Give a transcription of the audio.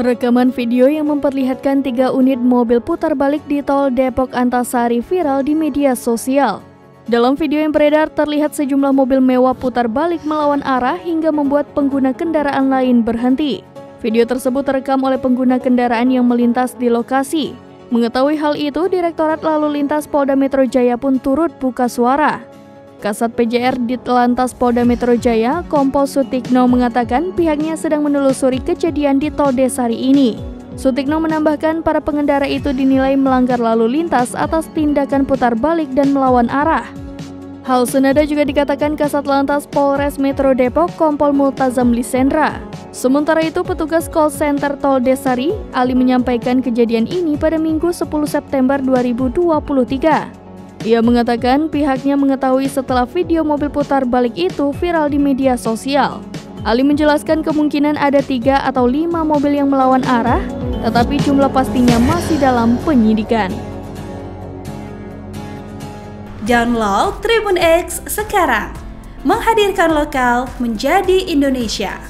Rekaman video yang memperlihatkan tiga unit mobil putar balik di tol Depok Antasari viral di media sosial. Dalam video yang beredar terlihat sejumlah mobil mewah putar balik melawan arah hingga membuat pengguna kendaraan lain berhenti. Video tersebut terekam oleh pengguna kendaraan yang melintas di lokasi. Mengetahui hal itu, Direktorat Lalu Lintas Polda Metro Jaya pun turut buka suara. Kasat PJR di Telantas Polda Metro Jaya, Kompol Sutikno mengatakan pihaknya sedang menelusuri kejadian di Tol Desari ini. Sutikno menambahkan para pengendara itu dinilai melanggar lalu lintas atas tindakan putar balik dan melawan arah. Hal senada juga dikatakan Kasat Lantas Polres Metro Depok Kompol Multazam Lisendra. Sementara itu, petugas call center Tol Desari, Ali menyampaikan kejadian ini pada Minggu 10 September 2023. Ia mengatakan pihaknya mengetahui setelah video mobil putar balik itu viral di media sosial. Ali menjelaskan kemungkinan ada tiga atau lima mobil yang melawan arah, tetapi jumlah pastinya masih dalam penyidikan. Download Tribun X sekarang, menghadirkan lokal menjadi Indonesia.